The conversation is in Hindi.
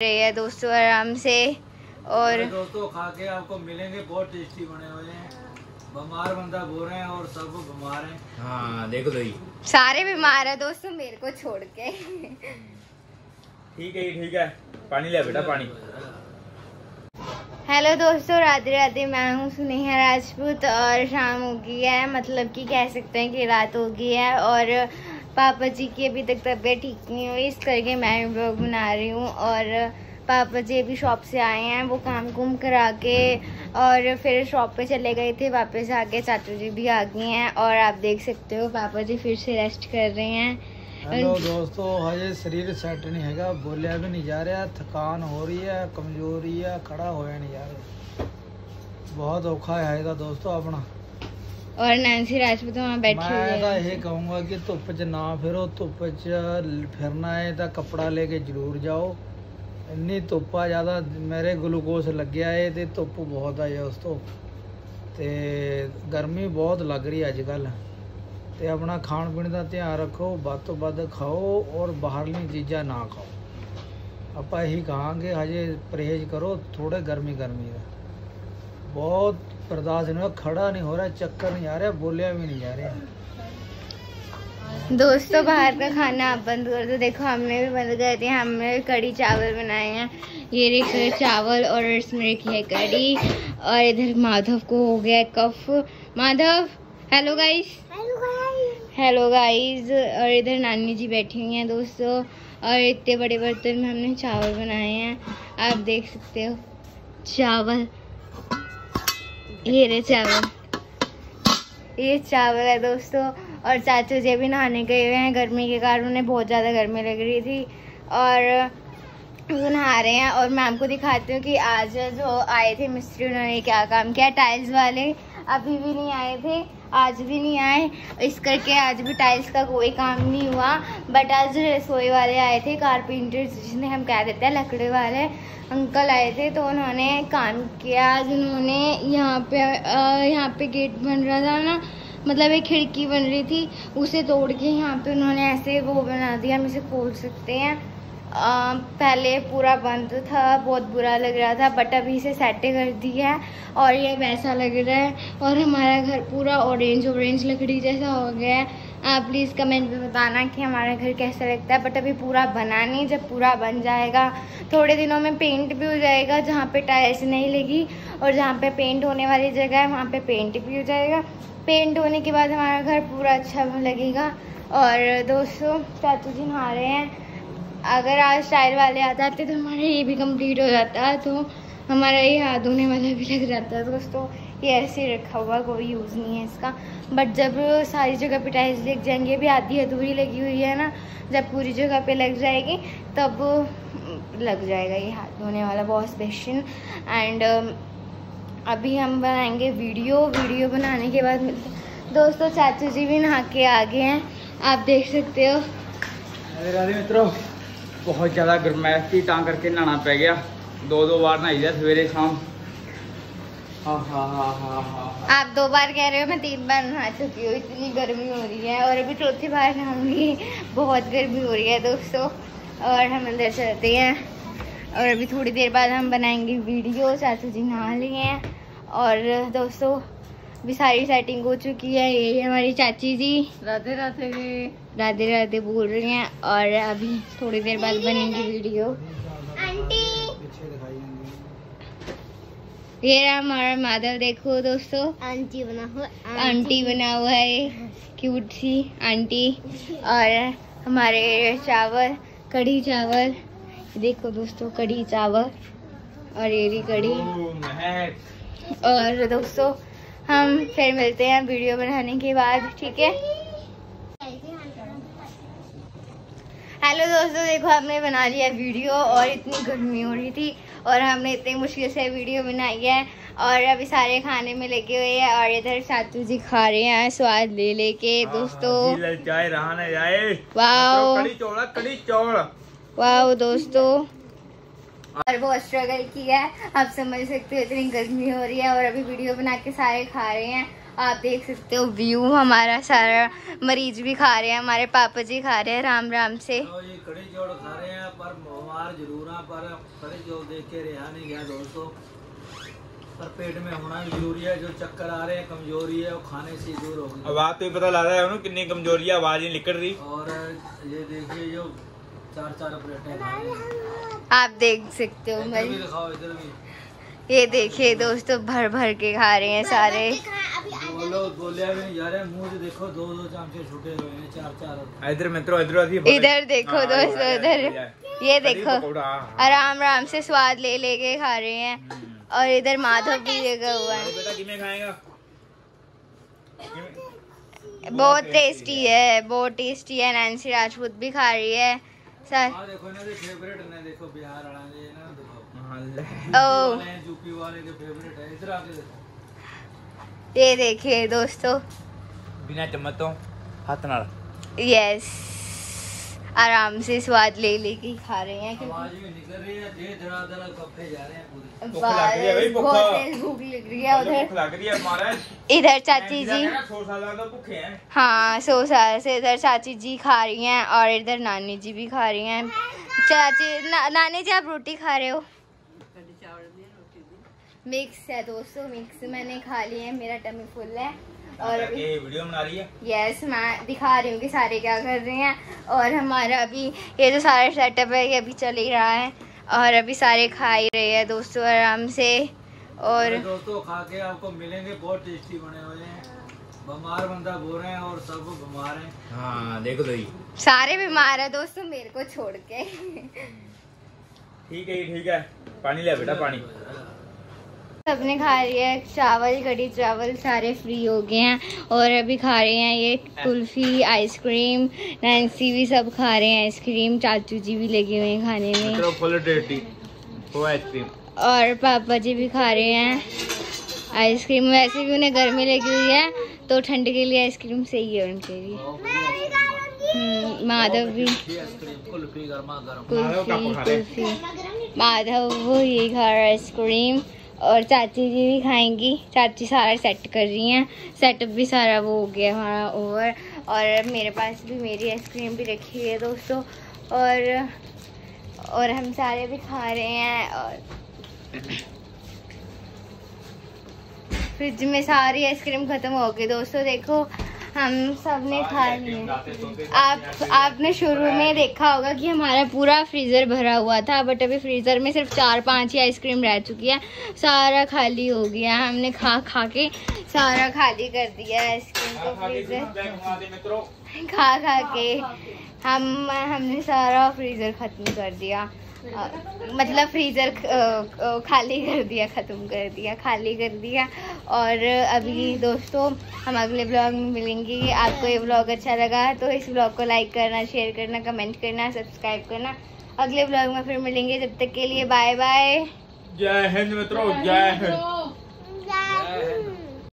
रही है दोस्तों आराम से। और दोस्तों खा के आपको मिलेंगे बहुत टेस्टी बने हुए हैं। बीमार बंदा बोल रहे हैं और सब बीमार हैं। हाँ देख लो जी सारे बीमार है दोस्तों मेरे को छोड़ के। ठीक है ठीक है। पानी ले बेटा पानी। हेलो दोस्तों राधे राधे मैं हूँ सुनेहा राजपूत और शाम हो गई है। मतलब कि कह सकते हैं कि रात हो गई है और पापा जी की अभी तक तबीयत ठीक नहीं हुई, इस करके मैं ब्लॉग बना रही हूँ और पापा जी अभी शॉप से आए हैं, वो काम कुम करा के और फिर शॉप पे चले गए थे, वापस आके चाचू जी भी आ गए हैं और आप देख सकते हो, पापा जी फिर से रेस्ट कर रहे हैं। हेलो दोस्तों, हजे शरीर सेट नहीं है बोलिया भी नहीं जा रहा, थकान हो रही है, कमज़ोरी है, खड़ा होया नहीं जा रहा। बहुत औखा है दोस्तों अपना। और नैन्सी राजपूत वहाँ बैठी हुई ਮੈਂ ਤਾਂ है ਇਹ ਕਹੂੰਗਾ ਕਿ ਧੁੱਪ 'ਚ ਨਾ ਫਿਰੋ ਧੁੱਪ 'ਚ ਲ- ਫਿਰਨਾ ਹੈ ਤਾਂ ਕੱਪੜਾ ਲੈ ਕੇ ਜ਼ਰੂਰ ਜਾਓ ਇੰਨੀ ਧੁੱਪ ਆ ਜ਼ਿਆਦਾ ਮੇਰੇ ਗਲੂਕੋਸ ਲੱਗਿਆ ਏ ਤੇ ਧੁੱਪ ਬਹੁਤ ਆ ਦੋਸਤੋ ਤੇ ਗਰਮੀ ਬਹੁਤ ਲੱਗ ਰਹੀ ਅੱਜ ਕੱਲ ਤੇ ਆਪਣਾ ਖਾਣ ਪੀਣ ਦਾ ਧਿਆਨ ਰੱਖੋ ਵੱਧ ਤੋਂ ਵੱਧ ਖਾਓ ਔਰ ਬਾਹਰਲੀ ਚੀਜ਼ਾਂ ਨਾ ਖਾਓ ਆਪਾਂ ਇਹੀ ਕਹਾਂਗੇ ਹਜੇ ਪਰਹੇਜ਼ ਕਰੋ ਥੋੜੇ ਗਰਮੀ ਗਰਮੀ ਦਾ बहुत बर्दाश्त नहीं खड़ा नहीं हो रहा चक्कर नहीं आ रहा बोलिया भी नहीं जा रहे दोस्तों बाहर का खाना आप बंद कर दो। देखो हमने भी बंद कर दिया। हमने भी कड़ी चावल बनाए हैं। ये देखिए चावल और इसमें रखी है कड़ी और इधर माधव को हो गया cough. Madhav hello guys hello guys और इधर नानी जी बैठी हुई हैं दोस्तों। और इतने बड़े बर्तन में हमने चावल बनाए हैं। आप देख सकते हो चावल। ये रे चावल। ये चावल है दोस्तों, और चाचू जी भी नहाने गए हुए हैं। गर्मी के कारण उन्हें बहुत ज़्यादा गर्मी लग रही थी, और वो नहा रहे हैं। और मैं आपको दिखाती हूँ कि आज जो आए थे मिस्त्री, उन्होंने क्या काम किया टाइल्स वाले। अभी भी नहीं आए थे, आज भी नहीं आए। इस करके आज भी टाइल्स का कोई काम नहीं हुआ। बट आज रसोई वाले आए थे कारपेंटर्स जिन्हें हम कह देते हैं, लकड़े वाले। अंकल आए थे तो उन्होंने काम किया। आज उन्होंने यहाँ पे यहाँ पे गेट बन रहा था ना मतलब एक खिड़की बन रही थी, उसे तोड़ के यहाँ पे उन्होंने ऐसे वो बना दिया। हम इसे खोल सकते हैं। अ, पहले पूरा बंद था बहुत बुरा लग रहा था बट अभी इसे सेट कर दिया है और ये वैसा लग रहा है और हमारा घर पूरा ऑरेंज ऑरेंज लकड़ी जैसा हो गया है। आप प्लीज़ कमेंट में बताना कि हमारा घर कैसा लगता है बट अभी पूरा बना नहीं जब पूरा बन जाएगा थोड़े दिनों में पेंट भी हो जाएगा जहाँ पे टाइल्स नहीं लगी और जहाँ पे पेंट होने वाली जगह है वहाँ पे पेंट भी हो जाएगा। पेंट होने के बाद हमारा घर पूरा अच्छा लगेगा। और दोस्तों चाचू जी नहा रहे हैं। अगर आज टाइल वाले आ जाते तो हमारा ये भी कंप्लीट हो जाता तो हमारा ये हाथ धोने वाला भी लग जाता। है दोस्तों, ये ऐसे रखा हुआ, कोई यूज़ नहीं है इसका। बट जब सारी जगह पे टाइल्स लग जाएँगे, अभी आधी अधूरी लगी हुई है ना, जब पूरी जगह पे लग जाएगी, तब लग जाएगा ये हाथ धोने वाला वॉश बेसिन एंड अभी हम बनाएँगे वीडियो वीडियो बनाने के बाद दोस्तों, चाचू जी भी नहा के आ गए हैं। आप देख सकते हो। मित्रों बहुत ज़्यादा गर्मैश थी, ता करके नहाना पै गया। दो दो बार नहाई दिया सवेरे शाम। हाँ हाँ हाँ हाँ हाँ। आप दो बार कह रहे हो, मैं तीन बार नहा चुकी हूँ, इतनी गर्मी हो रही है, और अभी चौथी बार नहाऊँगी। बहुत गर्मी हो रही है दोस्तों, और हम अंदर चलते हैं। और अभी थोड़ी देर बाद हम बनाएँगे वीडियो, चाचू जी नहा लिए हैं। और दोस्तों भी सारी सेटिंग हो चुकी है ये हमारी चाची जी। राधे राधे जी। राधे राधे बोल रही हैं और अभी थोड़ी देर बाद बनेगी वीडियो। आंटी। ये हमारा माधव देखो दोस्तों। आंटी बना हुआ आंटी। बना हुआ है क्यूट सी आंटी। और हमारे चावल कढ़ी चावल। देखो दोस्तों कढ़ी चावल और ये भी कढ़ी। और दोस्तों हम फिर मिलते हैं वीडियो बनाने के बाद ठीक है? हेलो दोस्तों देखो हमने बना लिया वीडियो और इतनी गर्मी हो रही थी और हमने इतनी मुश्किल से वीडियो बनाई है और अभी सारे खाने में लगे हुए हैं और इधर सातू जी खा रहे हैं स्वाद ले लेके दोस्तों। ललचाए रहा न जाए। वाओ। कड़ी चौड़ा कड़ी चौड़ वाह दोस्तों। और वो स्ट्रगल किया है। आप समझ सकते हो इतनी गर्मी हो रही है और अभी वीडियो बना के सारे खा रहे हैं। आप देख सकते हो व्यू हमारा सारा। मरीज़ भी खा रहे हैं हमारे पापा जी खा रहे हैं राम राम से। पर पर पेट में होना ज़रूरी है जो चक्कर आ रहे हैं कमज़ोरी है वो खाने से दूर होगी अब आप तो पता लग रहा है कितनी कमज़ोरी है आवाज़ नहीं निकल रही। और ये देखिए जो चार चार आप देख सकते हो भाई। ये देखिए दोस्तों भर भर के खा रहे हैं सारे इधर देखो दोस्तों इधर ये देखो आराम आराम से स्वाद ले लेके खा रहे हैं। और इधर माधव भी लगा हुआ है। बहुत टेस्टी है। बहुत टेस्टी है। नैन्सी राजपूत भी खा रही है। सर। हाँ, देखो ना फेवरेट ने देखो बिहार वाले ना देखो हाँ, ओ। यूपी वाले के फेवरेट है। इधर आके देखो। ये देखिए दोस्तों। बिना चम्मचों हाथ ना यस आराम से स्वाद ले लेके खा रहे हैं भूख लग रही है उधर। इधर चाची जी। हाँ सो साल से इधर चाची जी खा रही हैं और इधर नानी जी भी खा रही हैं। चाची ना, नानी जी आप रोटी खा रहे हो? मिक्स है दोस्तों मिक्स मैंने खा लिए मेरा टमी फुल है। और वीडियो बना रही है? यस मैं दिखा रही हूँ कि सारे क्या कर रहे हैं। और हमारा अभी ये जो सारा सेटअप है ये अभी चल ही रहा है। और अभी सारे खा ही रहे हैं दोस्तों आराम से। और दोस्तों खा के आपको मिलेंगे बहुत टेस्टी बने हुए हैं। बीमार बंदा बोल रहे हैं और सब बीमार हैं। हाँ देख लो जी सारे बीमार है दोस्तों मेरे को छोड़ के। ठीक है ठीक है। पानी ले बेटा पानी। सबने खा लिया है। चावल कड़ी चावल सारे फ्री हो गए हैं और अभी खा रहे हैं ये कुल्फी आइसक्रीम नैन्सी भी सब खा रहे हैं आइसक्रीम चाचू जी भी लगे हुए हैं खाने में। और पापा जी भी खा रहे हैं आइसक्रीम वैसे भी उन्हें गर्मी लगी हुई है तो ठंड के लिए आइसक्रीम सही है उनके लिए। हम्म, माधव भी। कुल्फी कुल्फी रहे हैं। माधव वो ये खा रहा है आइसक्रीम और चाची जी भी खाएँगी। चाची सारा सेट कर रही हैं। सेटअप भी सारा वो हो गया हमारा ओवर और मेरे पास भी मेरी आइसक्रीम भी रखी है दोस्तों। और और हम सारे भी खा रहे हैं और फ्रिज में सारी आइसक्रीम खत्म हो गई दोस्तों, देखो। हम सबने खा ली है आप, आपने शुरू में देखा होगा कि हमारा पूरा फ्रीज़र भरा हुआ था बट अभी फ्रीज़र में सिर्फ़ चार पाँच ही आइसक्रीम रह चुकी है। सारा खाली हो गया। हमने खा खा के सारा खाली कर दिया आइसक्रीम को फ्रीज़र खा खा के हम, हमने सारा फ्रीज़र ख़त्म कर दिया। मतलब फ्रीज़र अ, अ, खाली कर दिया ख़त्म कर दिया खाली कर दिया। और अभी दोस्तों हम अगले ब्लॉग में मिलेंगे। आपको ये ब्लॉग अच्छा लगा तो इस ब्लॉग को लाइक करना शेयर करना कमेंट करना सब्सक्राइब करना। अगले ब्लॉग में फिर मिलेंगे। जब तक के लिए बाय बाय जय हिंद मित्रों जय हिंद।